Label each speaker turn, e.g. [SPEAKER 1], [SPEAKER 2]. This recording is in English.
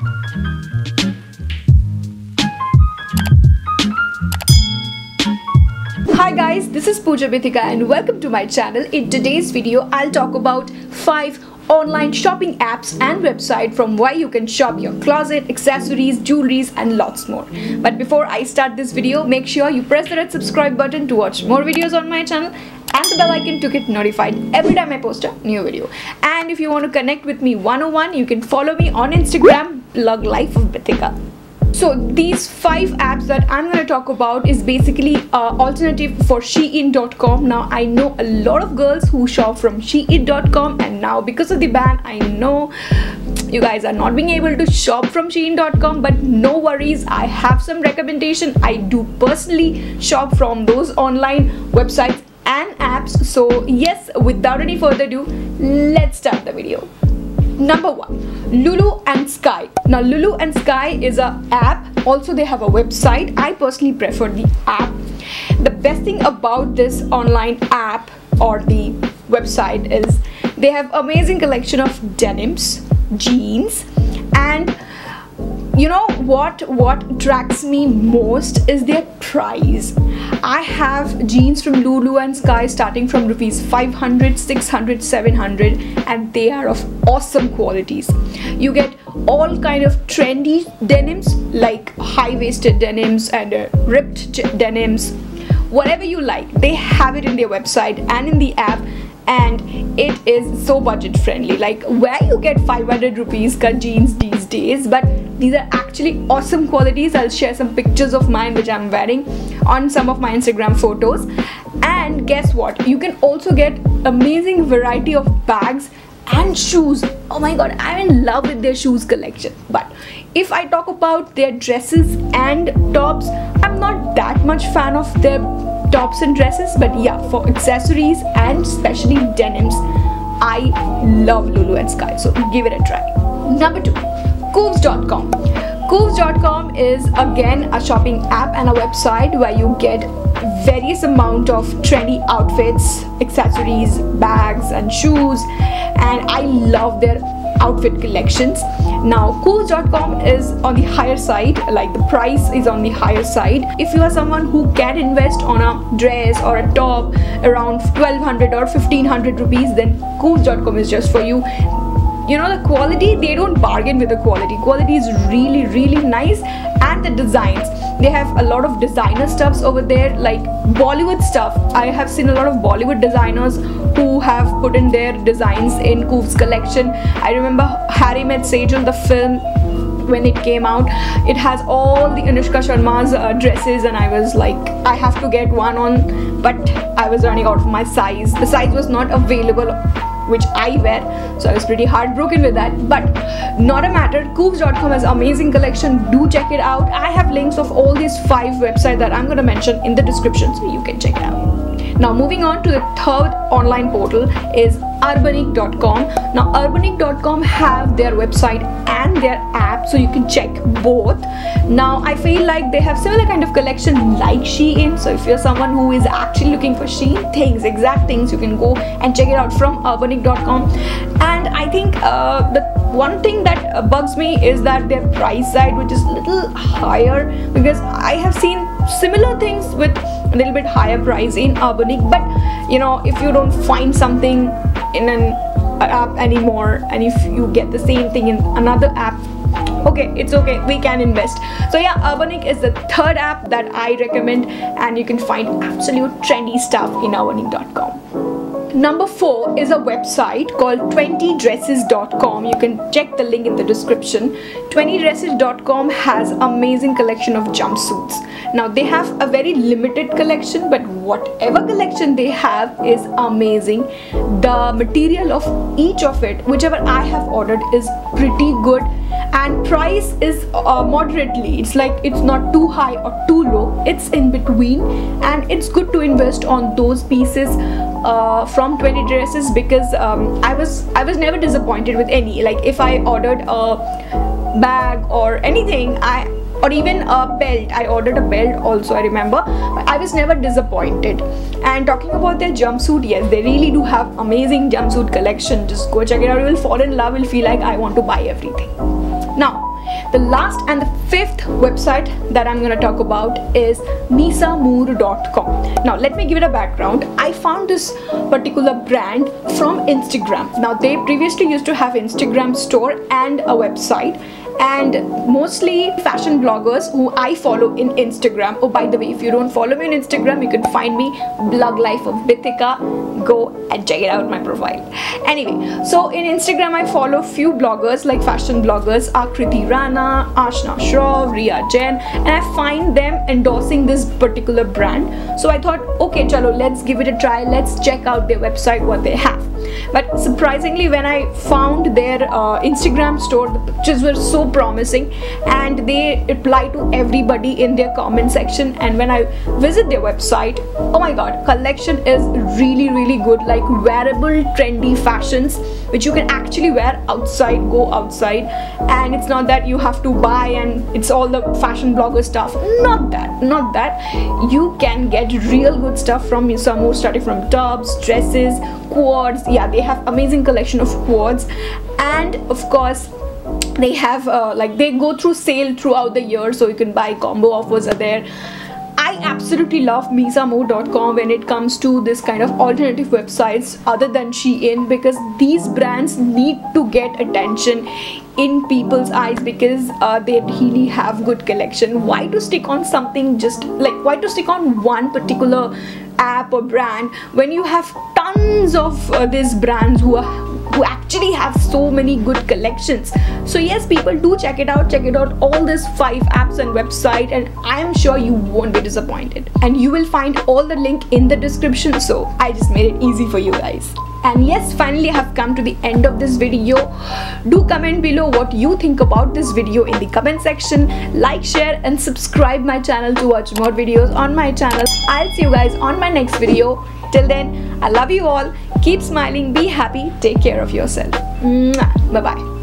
[SPEAKER 1] Hi guys, this is Pooja Bithika and welcome to my channel. In today's video, I'll talk about 5 online shopping apps and website from where you can shop your closet, accessories, jewelries and lots more. But before I start this video, make sure you press the red subscribe button to watch more videos on my channel and the bell icon to get notified every time I post a new video. And if you want to connect with me one-on-one, you can follow me on Instagram, blog life of Bithika. So these five apps that I'm going to talk about is basically uh, alternative for Shein.com. Now I know a lot of girls who shop from Shein.com and now because of the ban I know you guys are not being able to shop from Shein.com but no worries I have some recommendation. I do personally shop from those online websites and apps. So yes without any further ado let's start the video. Number one lulu and sky. Now lulu and sky is a app. Also they have a website. I personally prefer the app. The best thing about this online app or the website is they have amazing collection of denims jeans and you know what what attracts me most is their price. I have jeans from lulu and sky starting from rupees 500 600 700 and they are of awesome qualities. You get all kind of trendy denims like high-waisted denims and uh, ripped denims. Whatever you like they have it in their website and in the app and it is so budget friendly. Like where you get 500 rupees cut jeans these days but these are actually awesome qualities. I'll share some pictures of mine which i'm wearing on some of my instagram photos. And guess what? You can also get amazing variety of bags and shoes. Oh my god i'm in love with their shoes collection. But if i talk about their dresses and tops i'm not that much fan of their tops and dresses but yeah for accessories and especially denims I love Lulu and Sky so give it a try. Number two Koovs.com Koovs.com is again a shopping app and a website where you get various amount of trendy outfits accessories bags and shoes and I love their outfit collections. Now koovs.com is on the higher side like the price is on the higher side. If you are someone who can invest on a dress or a top around 1200 or 1500 rupees then koovs.com is just for you you know the quality they don't bargain with the quality. Quality is really really nice. And the designs. They have a lot of designer stuffs over there like bollywood stuff. I have seen a lot of bollywood designers who have put in their designs in Koovs collection. I remember harry met sejal the film when it came out. It has all the anushka sharma's uh, dresses and i was like i have to get one on but i was running out of my size. The size was not available which I wear. So I was pretty heartbroken with that. But not a matter. Koovs.com has amazing collection. Do check it out. I have links of all these five websites that I'm gonna mention in the description so you can check it out now moving on to the third online portal is urbanic.com now urbanic.com have their website and their app so you can check both. Now i feel like they have similar kind of collection like shein. So if you're someone who is actually looking for shein things exact things you can go and check it out from urbanic.com and i think uh, the one thing that bugs me is that their price side which is a little higher because i have seen similar things with a little bit higher price in urbanic but you know if you don't find something in an app anymore and if you get the same thing in another app okay it's okay we can invest. So yeah urbanic is the third app that i recommend and you can find absolute trendy stuff in urbanic.com Number four is a website called 20dresses.com. You can check the link in the description. 20dresses.com has amazing collection of jumpsuits. Now they have a very limited collection but whatever collection they have is amazing. The material of each of it, whichever I have ordered is pretty good and price is uh, moderately. It's like it's not too high or too low. It's in between. And it's good to invest on those pieces uh, from 20 dresses because um, I was I was never disappointed with any. Like if I ordered a bag or anything I or even a belt I ordered a belt also I remember. I was never disappointed. And talking about their jumpsuit yes they really do have amazing jumpsuit collection. Just go check it out. You will fall in love. You'll feel like I want to buy everything the last and the fifth website that i'm going to talk about is misamoor.com now let me give it a background. I found this particular brand from instagram. Now they previously used to have instagram store and a website and mostly fashion bloggers who I follow in Instagram. Oh, by the way, if you don't follow me on Instagram, you can find me Blog Life of Bithika. Go and check it out my profile. Anyway, so in Instagram, I follow few bloggers like fashion bloggers, Akriti Rana, Ashna Shroff, Ria Jain, and I find them endorsing this particular brand. So I thought, okay, chalo, let's give it a try. Let's check out their website, what they have but surprisingly when i found their uh, instagram store the pictures were so promising and they reply to everybody in their comment section. And when i visit their website oh my god collection is really really good. Like wearable trendy fashions which you can actually wear outside go outside. And it's not that you have to buy and it's all the fashion blogger stuff. Not that not that. You can get real good stuff from Misamoor starting from tops dresses co-ords yeah they have amazing collection of co-ords and of course they have uh, like they go through sale throughout the year so you can buy combo offers are there I absolutely love misamoor.com when it comes to this kind of alternative websites other than Shein because these brands need to get attention in people's eyes because uh, they really have good collection. Why to stick on something just like why to stick on one particular app or brand when you have tons of uh, these brands who are who actually have so many good collections. So yes people do check it out check it out all these five apps and website and i am sure you won't be disappointed. And you will find all the link in the description. So i just made it easy for you guys and yes finally i have come to the end of this video. Do comment below what you think about this video in the comment section. Like share and subscribe my channel to watch more videos on my channel. I'll see you guys on my next video. Till then i love you all. Keep smiling. Be happy. Take care of yourself. Bye bye